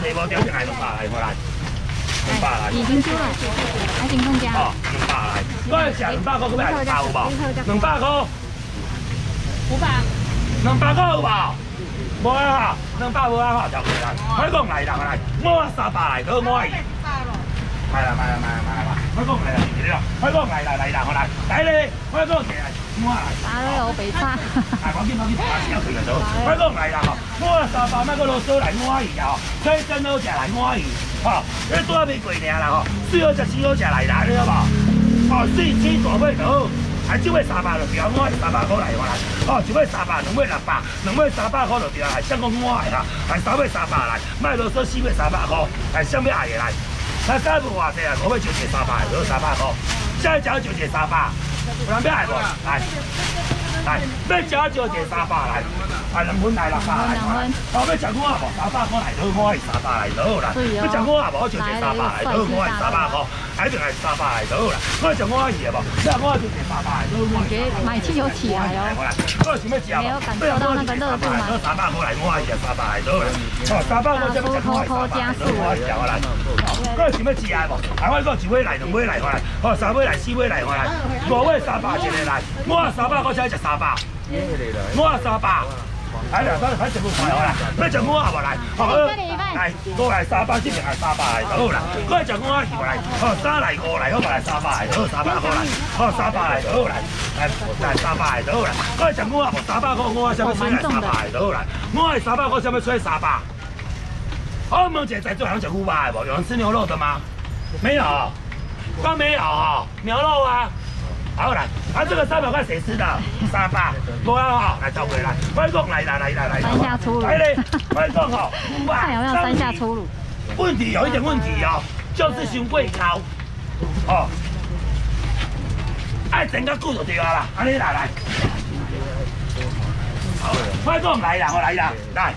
提无条件来两百来，好来。已经出来，还请更加。哦，两百来。我是两百块，要来包有无？两百。块。五百。两百。块有无？无啊，两百。无啊，好，交过来。快讲来人来，我三百。来，都我伊。买啦买啦买啦买啦！快讲来啦，是了。快讲来啦来啦，好来，来咧，快讲起来，我来。打了我北差。来，赶紧赶紧，把钱退了走。快讲来啦吼，我三百买个啰嗦来我伊啊吼，真好食来我伊，吼，你拄啊未过年啦吼，最好食最好食来啦，你好无？哦，水水大尾就好。啊，一尾三百就调我三百块来我来，哦，一尾三百，两尾六百，两尾三百块。就调来，想讲我的哈，来三尾三百来，卖啰嗦四尾三百块，来想要爱的来。那再不话这啊，我要就借三百，就三百块。现在只要就借三百，有人要爱不？来，来，要只要就借三百来，啊，两分来六百来。哦，要食我啊无？三百块来，都我是三百来都好啦。要食我啊无？就借三百来，都我是三百块，一定系三百来都好啦。我食我是无？即系我就借三百来，都我。感觉买气有起来哦。我想要食没有感受到那个热度吗？三百块来，我是三百来都好啦。哦，三百块就食我是三百来，都我是食我来。我想要食啊无？啊，我讲一尾来，两尾来，我来。哦，三尾来，四尾来，我来。五尾三百一个来，我三百，我才食三百。我三百。来两三，快全部快好啦！你食我啊无来？好，来，过来三百，这边系三百来就好啦。过来食我二来，哦，三来五来，好来三百来，好三百好来，好三百来好来，来来三百来好啦。过来食我啊无？三百块我想要出来三百来就好啦。我系三百块想要出来三百。我问姐在做两只五百无？有人吃牛肉的吗？没有，刚没有哈，牛肉啊。好来，啊这个三百块谁吃的？三百，无啊哈，来走过来，快讲来来来来来，三下出炉，来嘞，快讲吼，五百，看有没有三下出炉？问题有一点问题哦，就是胸贵高，哦，爱整个骨头对啊啦，安尼来来，好，快讲来啦，我来啦，来，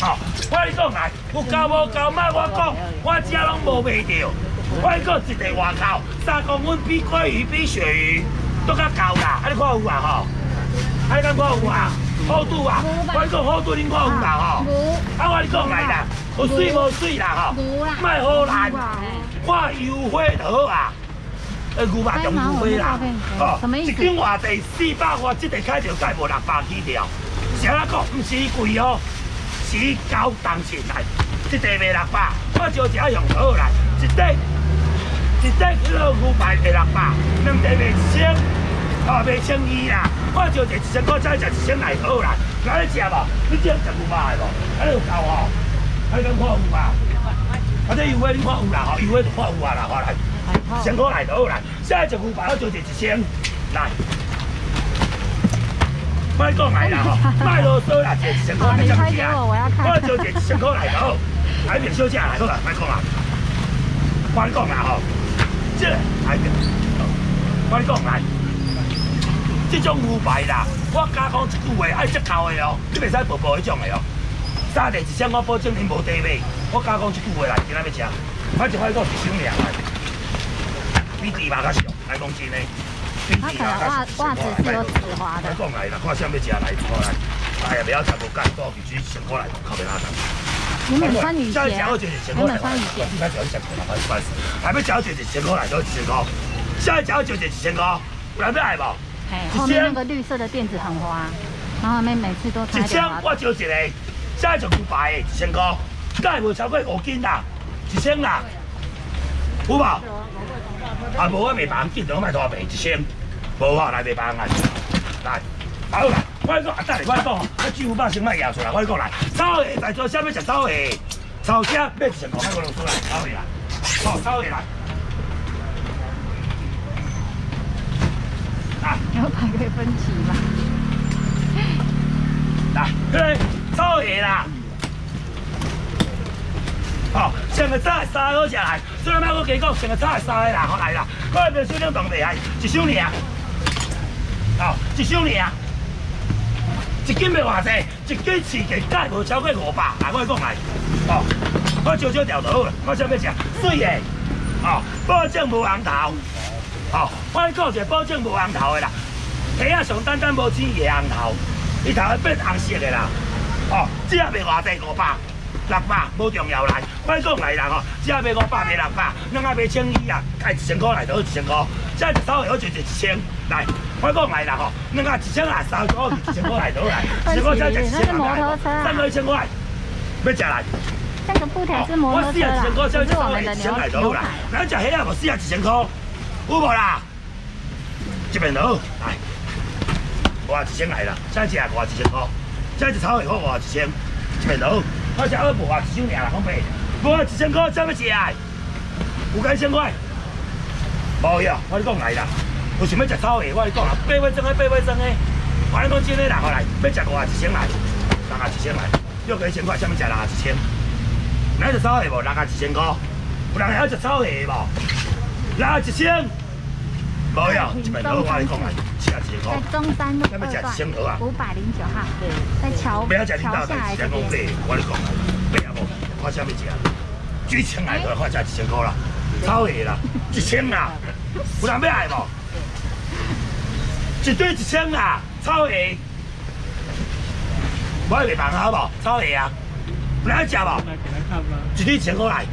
好，快讲来，有高无高，莫我讲，我只拢无卖掉。我讲一地外口，三公分比鲑鱼比鳕鱼都较厚啦，啊你看有啊吼？啊你敢看有啊？厚度啊？我讲厚度，恁看有啦吼？啊我你讲来啦，有水无水啦吼？卖好难，看油花就好啊。呃，牛肉中油花啦，吼，一斤外地四百块，这地开就开无六百起条。谁啊讲？唔是贵哦，是高档钱来，这地卖六百，我就只用好来，一地。一只一路牛排卖六百，两地卖一千，哦卖千二啦。我就一千块，再就一千来好啦。来你食无？你只食牛排无？啊你有够吼？啊你敢看有啊？啊这油花你看有啦吼？油花就看有啊啦，好来，一千块来就好啦。现在食牛排我就一千来。卖讲来啦吼，卖啰嗦啦，一千块你怎食？我就一千块来就好，来面小食来好啦，卖讲啦，我讲啦吼。这来个，我讲来，这种牛排啦，我加讲一句话，爱折扣的哦，你袂使薄薄迄种的哦。三地一箱我保证你无地买，我加讲一句话来，今仔要吃，我就快讲一箱两来，比猪肉较俗，来讲真的。他可能袜袜子是有紫滑的。我讲来啦，看啥要吃来，过来。哎呀，不要吃无干，多必须先过来，靠边拉上。原本穿雨鞋，原本穿雨鞋。还没交就一千块来，就一千块。现在交就一千块，来不来不？哎，后面那个绿色的垫子很滑，然后妹每次都一千，我交一个，现在就五百的，一千块。该无超过五斤啦，一千啦，有无？啊，无我未办，见到我买多少币？一千，无啊，来未办啊，来，好啦。我讲，啊，等下我讲，啊，巨无霸先卖牙出来。我讲来，炒虾在做虾米食炒虾？炒虾咩食？我卖个弄出来，炒虾啦，好，炒虾啦。啊，牛排可以分期吗？来，对，炒虾啦。好，上个菜三好食来，虽然卖我加讲，上个菜三个啦，好来啦。我来边小两动地啊，一箱尔。好，一箱尔。一斤要偌济？一斤市价价无超过五百，来我讲来，哦，我少少调就好了。我想要食水的，哦，保证无红头，哦，我讲一个保证无红头的啦。皮啊上单单无钱也红头，伊头会变红色的啦，哦，只要卖偌济五百，六百无重要来，我讲来啦吼，只要卖五百卖六百，两下卖千二啊，加一千块来就好一千块，再一稍微好就一千来，我讲来啦吼，两个一千 啊，三个一千块来就好来，一千块再一千块来，三个一千块，要食来。这个布条是摩托车啦，不是我们的牛牛排。咱食迄啊，无四啊一千块，有无啦？这边好，来，我啊一千来啦，再食五啊一千块，再一炒会好五啊一千，这边好，我食二五啊一千尔啦，讲白，五啊一千块怎么食？有几千块？无呀，我你讲来啦，有想要食炒的，我跟你讲啦，八尾装的八尾装的，我你讲真的啦，好来，要食五啊一千来，六啊一千来，六几千块，怎么食六啊一千？哪只炒蟹无？六啊一千块，有人还食炒蟹无？六啊一千，无呀，一边好我你讲啊，四啊一千块。在中山路二段五百零九号，在桥桥下来这边。我你讲啊，八啊无，看啥物食？最千来就看只一千块啦，炒蟹啦，一千啦，有人要爱无？一堆一千啦，炒蟹，我来办好无？炒蟹啊！你爱食无？一堆钱过来，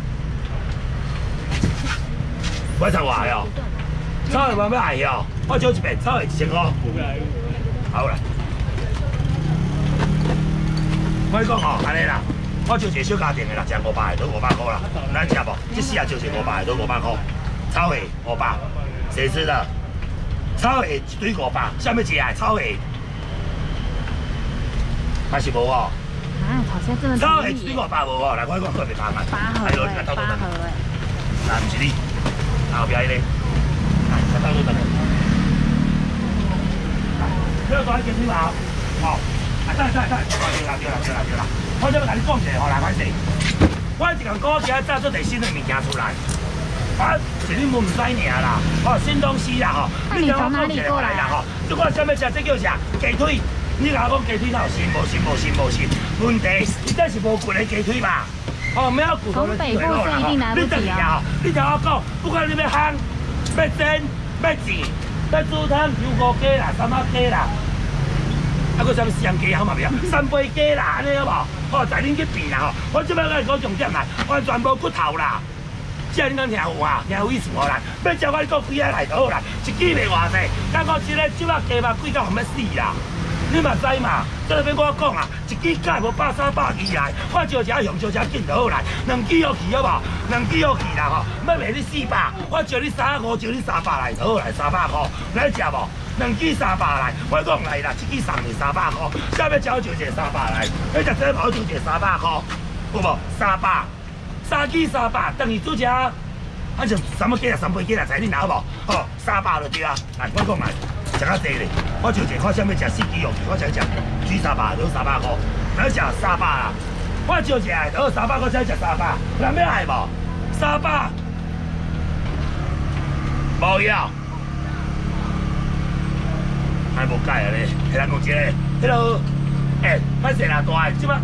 我才话哟，炒下慢慢爱哟，我招一遍炒下一千块，好啦。我讲吼，安尼啦，我招一个小家庭的啦，食五百个都五百块啦，咱食无？这四啊招一五百个都五百块，炒下五百，谁吃的？炒下一堆五百，啥物事啊？炒下，还是无哦？啊，好像这么便宜。一五百无哦，来我讲特别八万。八盒诶，八盒诶。啊，唔是你，后边咧，来，再倒倒倒。这个多几斤嘛？哦，啊，得得得，对啦对啦对啦对啦。我这要甲你讲一下，好来，快点。我一个股票炸出第新的物件出来，啊，是你们唔知尔啦，哦，新东西啦，吼。那你从哪里过来啦？吼，如果想要食，这叫啥？鸡腿。你甲我讲鸡腿头是无是无是无是，问题你这是无骨的鸡腿吧？哦，没有骨头的鸡腿肉啦。你等下哦，你听我讲，不管你要烘、要蒸、要煎、要煮汤、油锅鸡啦、三毛鸡啦，还佫什么香鸡好嘛？袂啊？三杯鸡啦，安尼好无？好，带恁去变啦吼！我即摆甲你讲重点啦，我全部骨头啦。即你讲听有啊？听有意思无啦？要叫我讲几啊来就好啦，一支袂偌济，但我一个即摆鸡肉贵到含要死啦。你嘛知嘛？这要我讲啊，一支价无百三百二来，我招只用招只紧就好来，两支好去好无？两支好去啦吼，要卖你四百，我招你三五，招你三百来就好来，三百块，来食无？两支三百来，我讲来啦，一支送你三百块，下要招就一个三百来，你食这无就一个三百块，有无？三百，三支三百，等于做只，反正什么鸡啊，三杯鸡啊，在你拿好无？好，三百就对啊，来，我讲来。食较济咧，我就只看啥物食四鸡肉，我想食煮三百都三百块，来食三百啊。我就只都三百块才食三百，人要来无？三百，无要，还无改啊咧？迄咱讲一个，迄落，哎，歹势啦，大个，即摆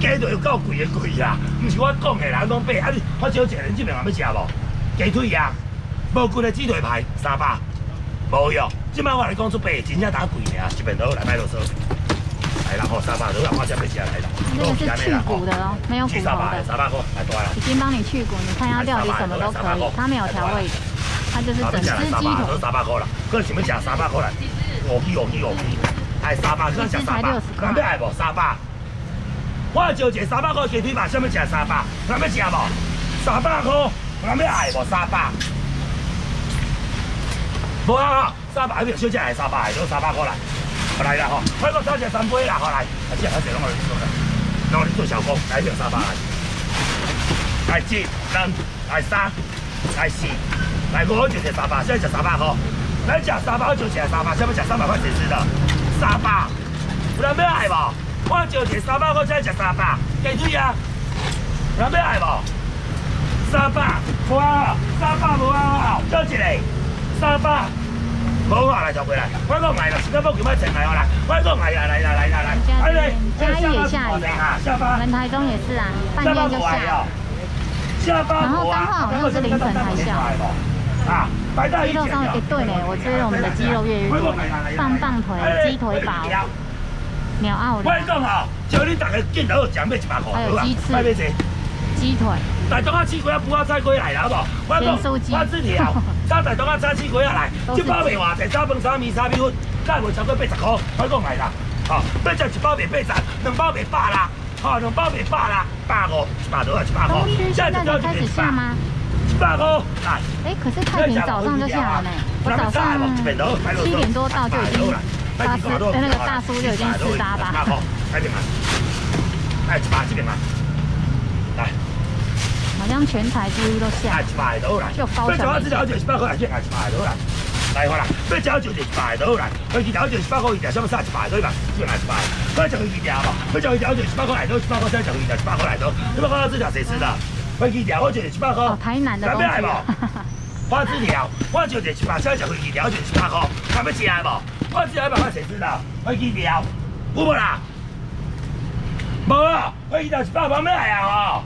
鸡腿有够贵的贵啦，毋是我讲的啦，拢白啊，我少一个人即边还要食无？鸡腿啊，无骨的鸡腿排三百。无哟，即摆我来讲出白，真正打贵尔，一边都来买啰嗦。来啦，好三百多，我这边下来啦。这个是去骨的哦，没有骨头的。三百块，来多啦。已经帮你去骨，你看要料理什么都可以，它没有调味的，它就是整只鸡腿。三百块啦，个想要食三百块啦，五起五起五起，哎三百，个食三百，咱要爱无三百？我招一个三百块鸡腿嘛，想要吃三百，咱要吃无？三百块，咱要爱无三百？无啊，三百，小姐来三百，都三百块来，来啦吼，快个三只三杯啦，好来，啊，这啊这拢我做啦，拢我做小工，来就三百来，来一、两、来三、来四、来五就食三百，现在食三百块，来食三百就食三百，想要食三百块谁吃的？三百，有人要爱无？我就食三百块才食三百，鸡腿啊，有人要爱无？三百，哇，三百无啊，多一个，三百。冇啊，来就回来，我讲来啦，新加坡叫咩？城来哦来，我讲来啦来啦来啦来，哎对，嘉义也下雨啊，我们台中也是啊，半夜就下，然后刚好好像是凌晨才下，啊，鸡肉上，哎对呢，我吃我们的肌肉越越多，棒棒腿、鸡腿堡，鸟澳我讲吼，叫你大家见到讲要一百块，好吧？买咩子？鸡腿。大东啊，七龟啊，不要再过来了，好不好？我讲，我字条，早 大东啊，早七龟啊来，一包面话侪早饭、炒面、三米粉，价袂超过八十块，我讲来啦。好，八十一包面八十，两包面百啦，好，两包面百啦，百五，一百多啊，一百五。现在才开始下吗？一百块，来。哎，可是太平早上就下了呢，我早上七点多到就已经，大师那个大叔就已经吃搭吧。太平啊，来一百这边嘛，来。好像全台几乎都下。一百多啦，要叫我只条就一百块来见，一百多啦。来好啦，要叫我就一百多啦，飞机条就一百块一条，什么啥一百多吧，这边来一百。要叫飞机条嘛，要叫飞机条就一百块来多，一百块再叫飞机条一百块来多，一百块这条谁吃的？飞机条我就一百块。台南的东西。花枝条，我就一百，再叫飞机条就一百块，看要吃来不？我吃一百块谁吃的？飞机条，有无啦？无啊，飞机条一百块咩来啊？吼！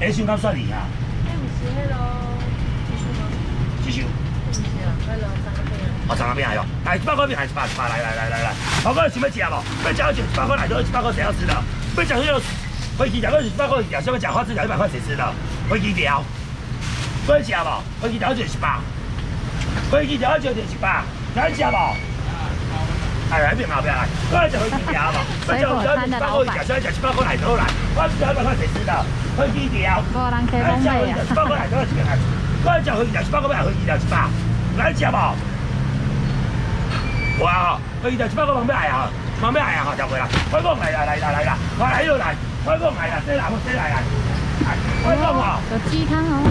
哎，先讲算你啊！哎，唔是迄咯，继续吗？继续。不是啊，快了三个边。哦，三个边还有，来一百块边还是八十八？来来来来来，老哥想要吃无？要吃就一百块来多，一百块谁要吃的？要吃就飞机条，要一百块一条，想要吃花枝条一百块谁吃的？飞机条，要吃无？飞机条就一百，飞机条就就一百，来吃不？哎，来边后边来，要吃飞机条不？要吃就一百块一条，想要吃一百块来多来，花枝条一百块谁吃的？飞机条，来吃飞机条一百块来多一个，来吃飞机条一百块来飞机条一百，来吃不？哇！飞机条一百块往咩来啊？往咩来啊？就过啦，开工来啦来啦来啦，快来又来，开工来啦，再来我再来来，开工啊！有鸡汤哦。